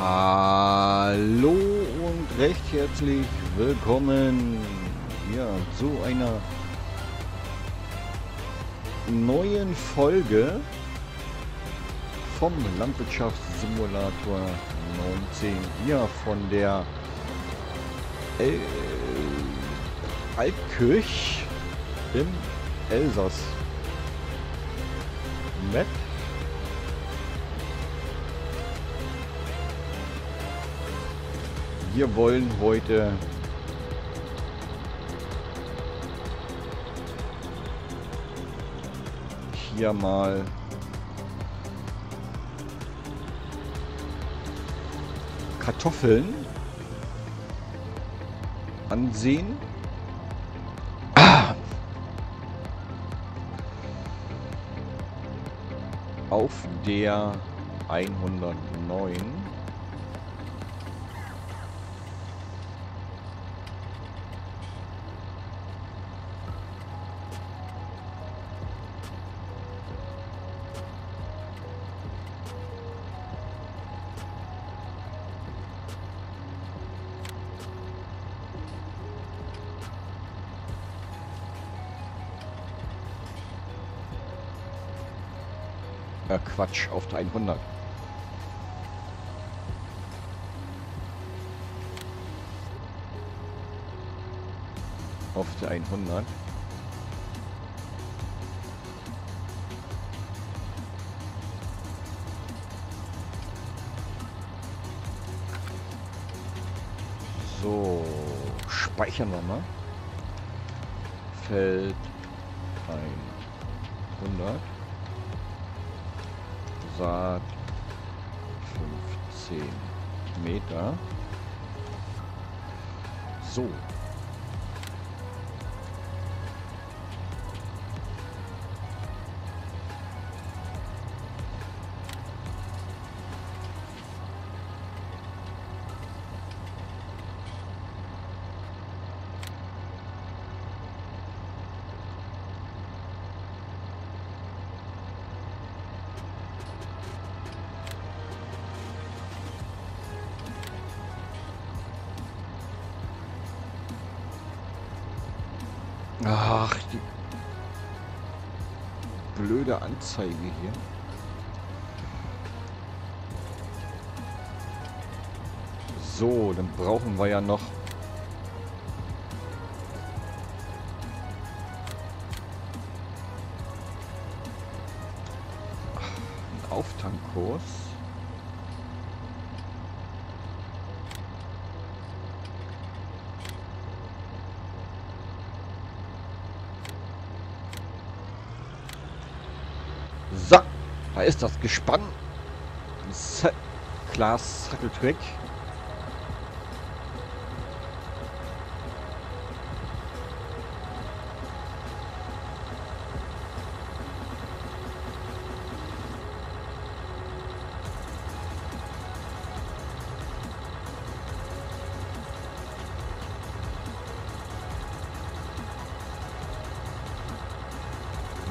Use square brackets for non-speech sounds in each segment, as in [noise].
Hallo und recht herzlich willkommen ja, zu einer neuen Folge vom Landwirtschaftssimulator 19 hier von der El Altkirch im Elsass. Map Wir wollen heute hier mal Kartoffeln ansehen. Auf der 109. Quatsch, auf der 100. Auf der 100. So, speichern wir mal. Feld 100. Saat 15 Meter. So. Blöde Anzeige hier. So, dann brauchen wir ja noch einen Auftankkurs. So, da ist das Gespann. Klaas Satteltrick.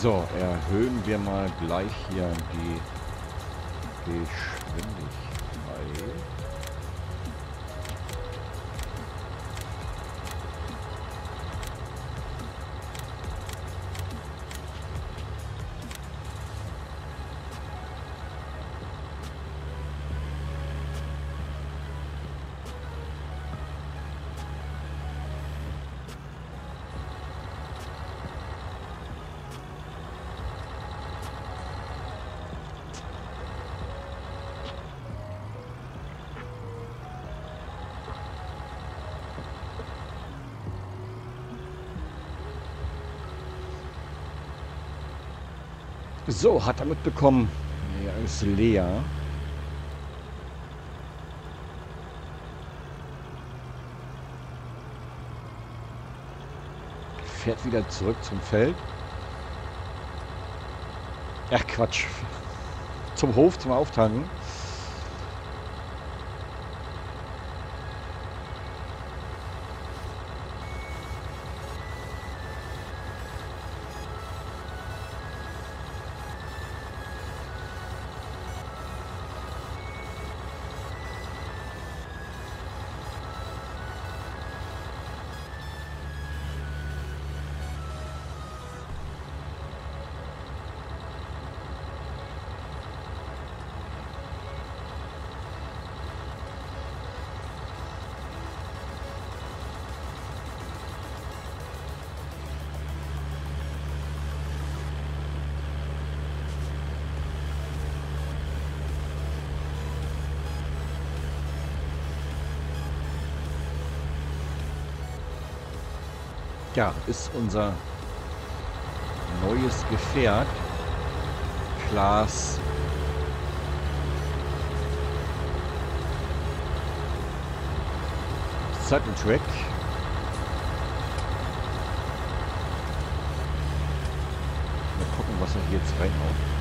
So, erhöhen wir mal gleich hier die Geschwindigkeit. So, hat er mitbekommen. Ja, ist leer. Fährt wieder zurück zum Feld. Ach Quatsch. Zum Hof, zum Auftanken. Ja, ist unser neues Gefährt. Klaas Track. Mal gucken, was er hier jetzt reinhaut.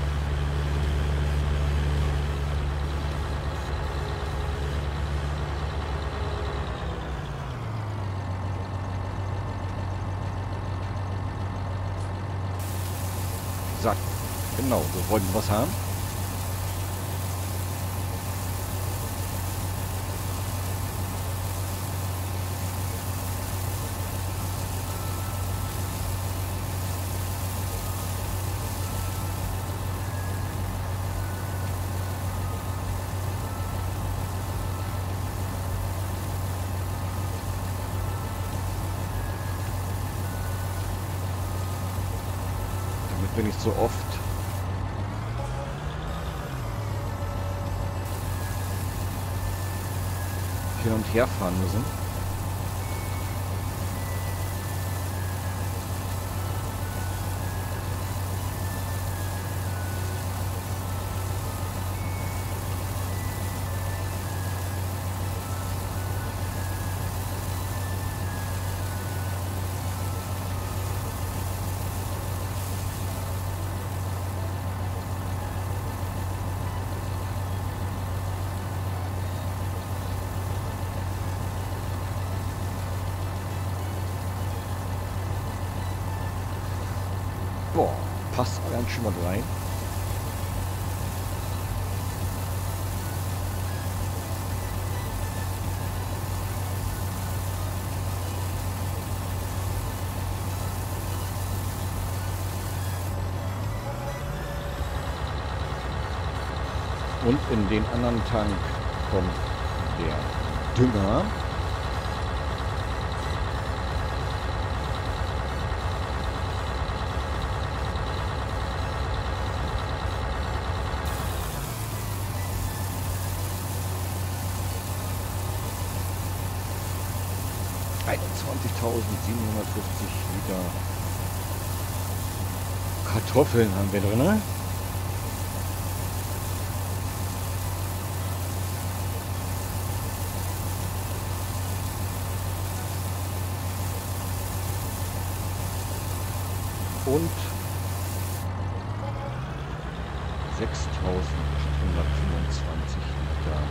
Sack. Genau, wir wollten was haben. wir nicht so oft hin und her fahren müssen. 3. Und in den anderen Tank kommt der Dünger. 1750 Liter Kartoffeln haben wir drin. Und 6825 Liter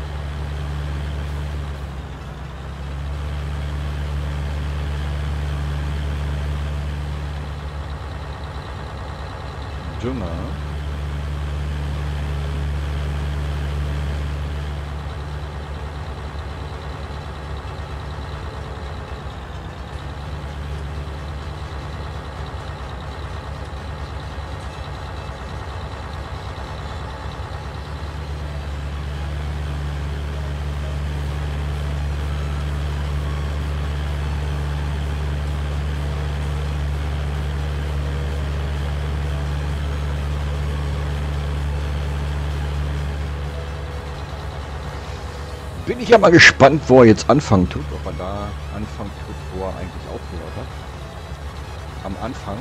Dünger. Bin ich ja mal gespannt, wo er jetzt anfangen tut. Ob er da anfangen tut, wo er eigentlich aufgehört hat. Am Anfang.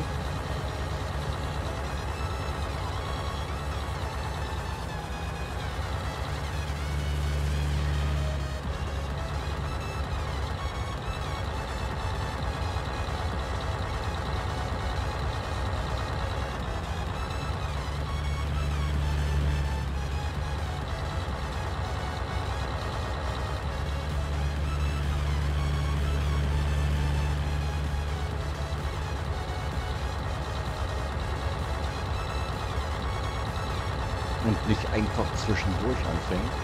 Und nicht einfach zwischendurch anfängt.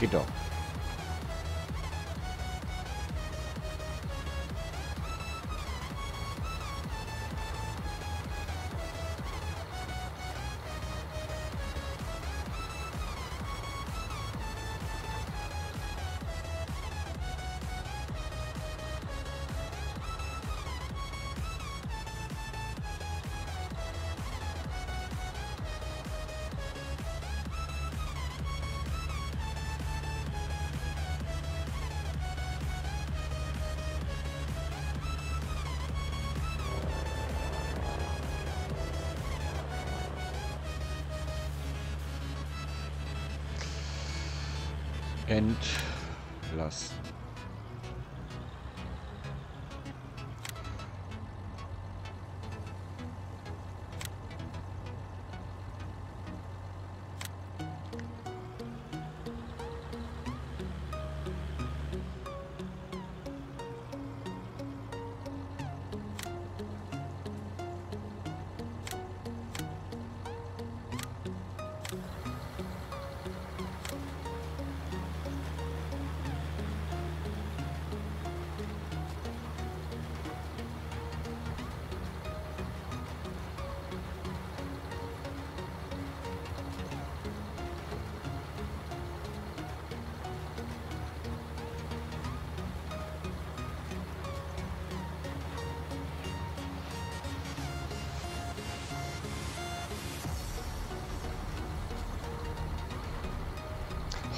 Geht entlassen.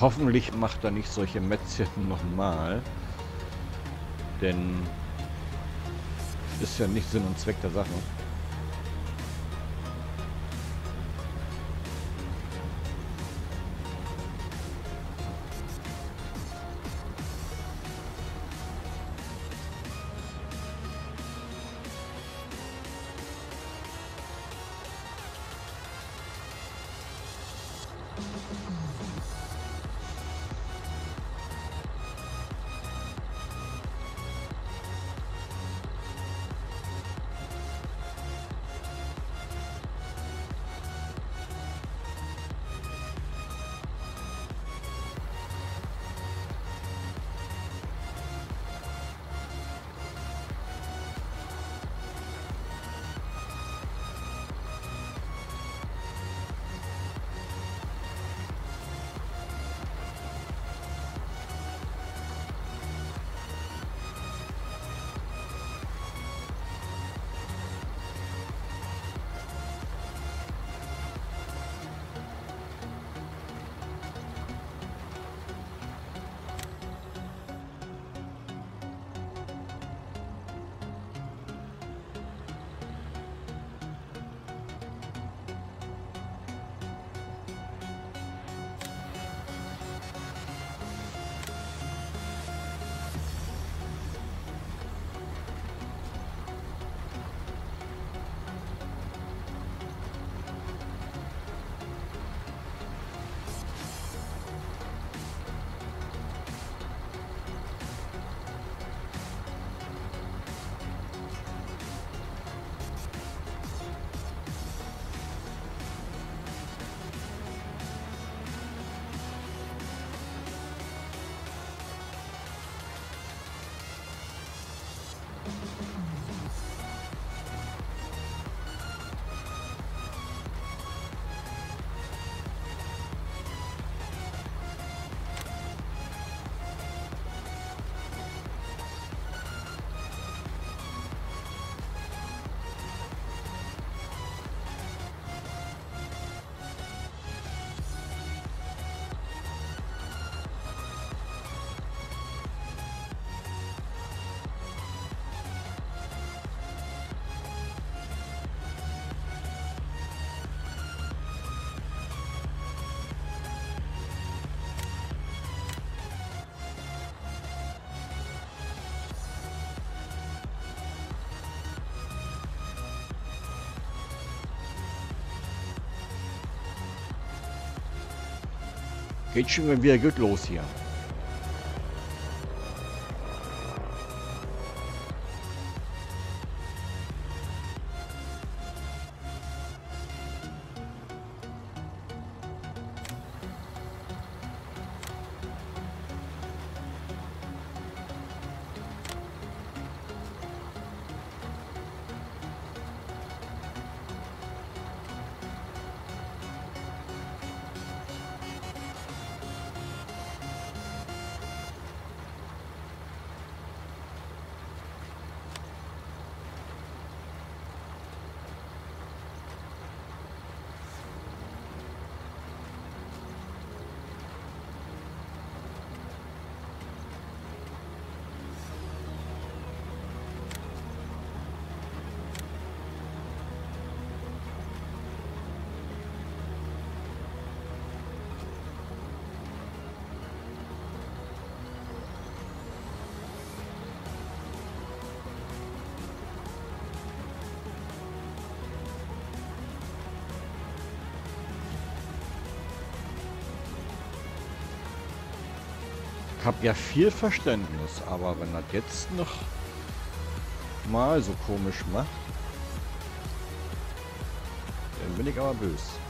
Hoffentlich macht er nicht solche Mätzchen [laughs] nochmal. Denn ist ja nicht Sinn und Zweck der Sache. Geht schon wieder gut los hier. Habe ja viel Verständnis, aber wenn das jetzt noch mal so komisch macht, dann bin ich aber böse.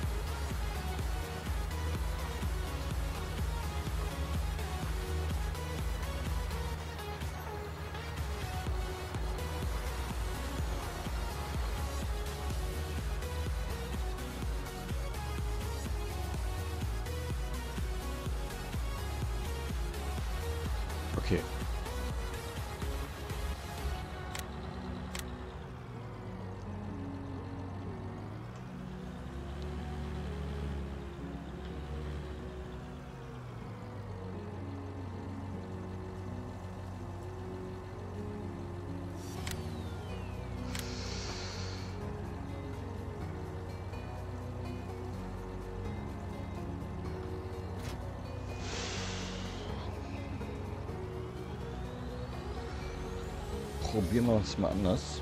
Probieren wir es mal anders.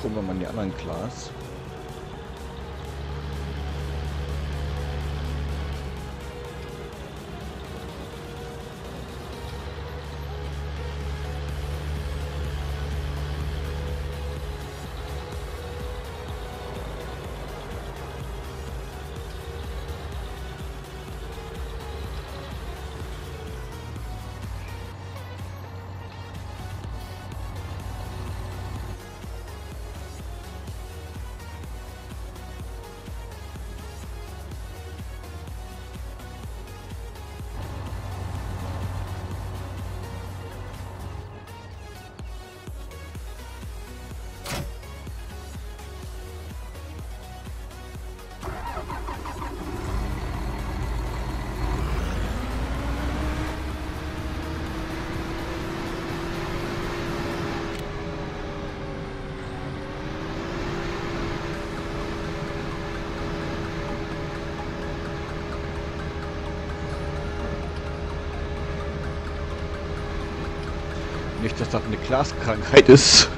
Gucken wir mal in die anderen Glas. Dass das eine Glaskrankheit ist.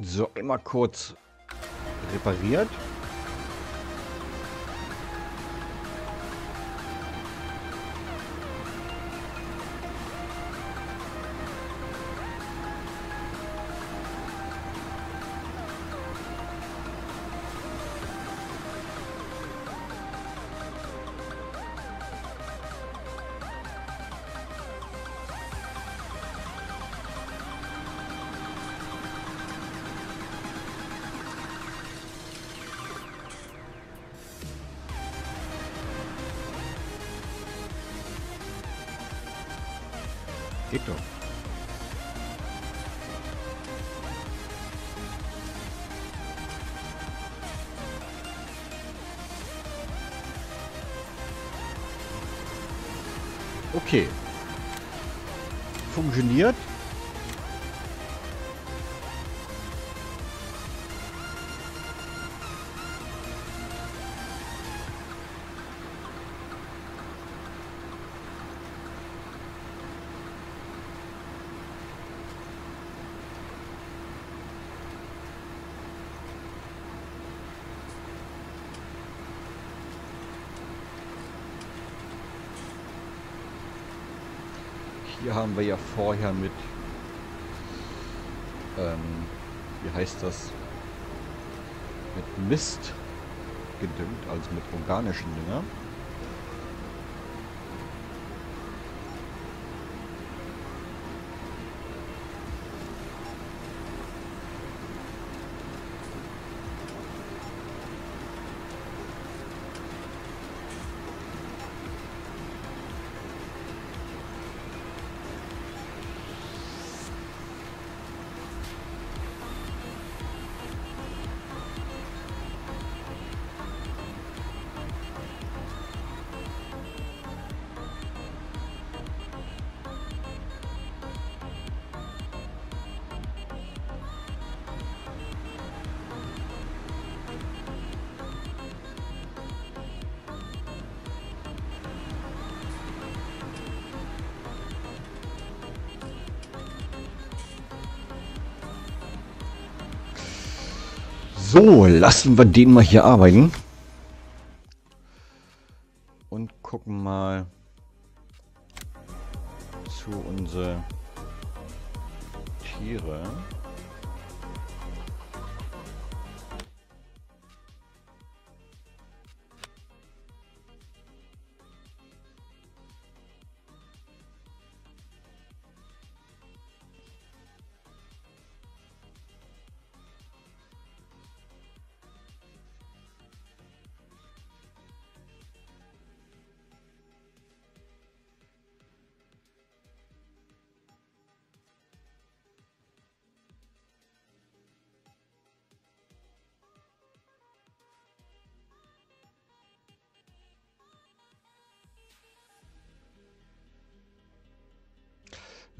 So, immer kurz repariert. Geht doch. Okay. Funktioniert. Hier haben wir ja vorher mit, ähm, wie heißt das, mit Mist gedüngt, also mit organischen Dünger. So, lassen wir den mal hier arbeiten.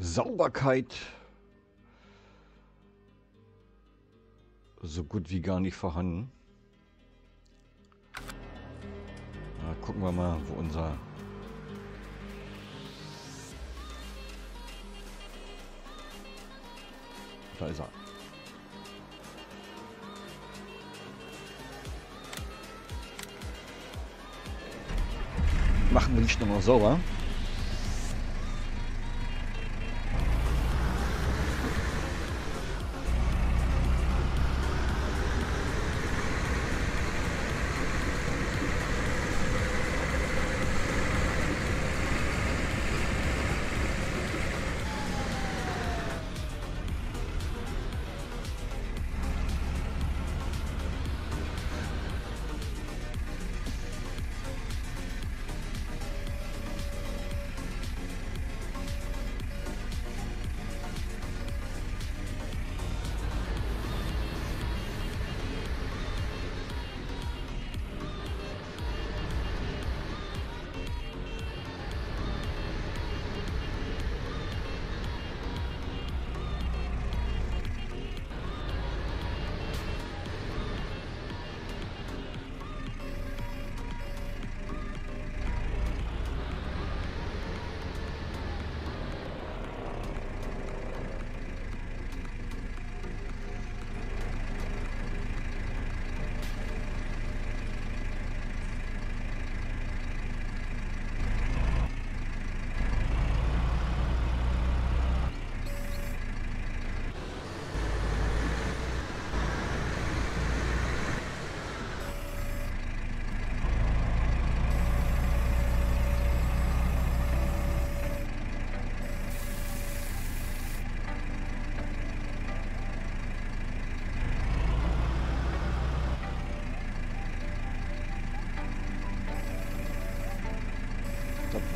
Sauberkeit so gut wie gar nicht vorhanden. Na, gucken wir mal, wo unser Da ist er. Machen wir nicht nur noch sauber.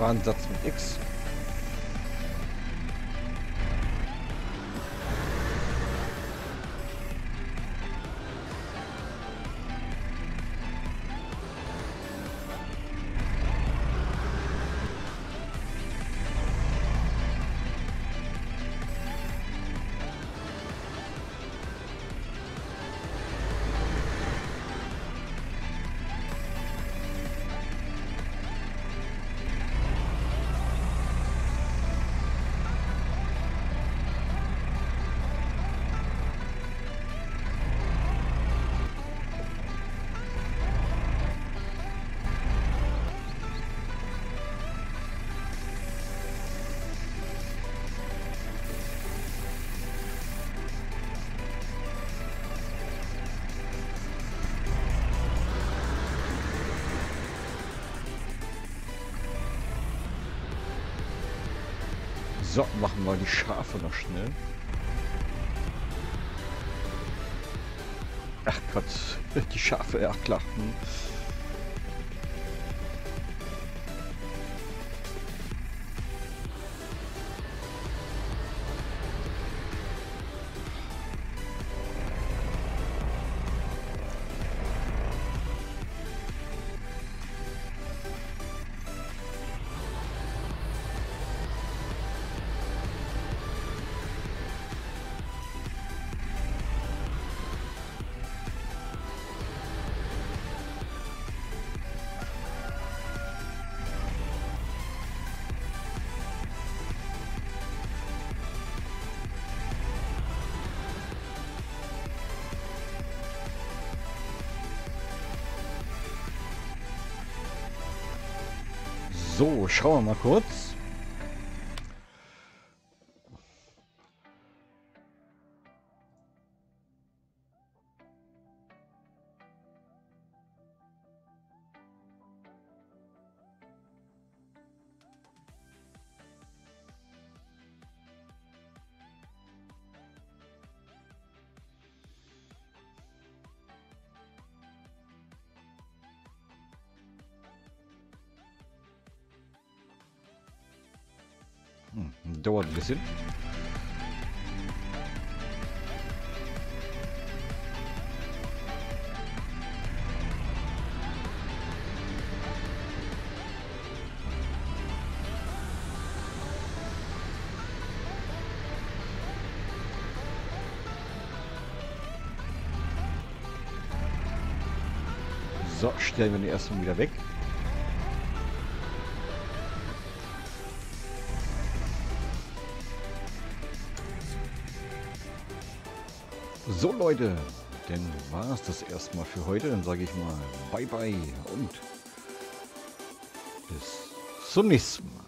Das war ein Satz mit X. So, machen wir die Schafe noch schnell. Ach Gott, [laughs] die Schafe, ja klar. Hm. So, schauen wir mal kurz. Dauert ein bisschen. So, stellen wir den ersten wieder weg. So Leute, dann war es das erstmal für heute. Dann sage ich mal Bye Bye und bis zum nächsten Mal.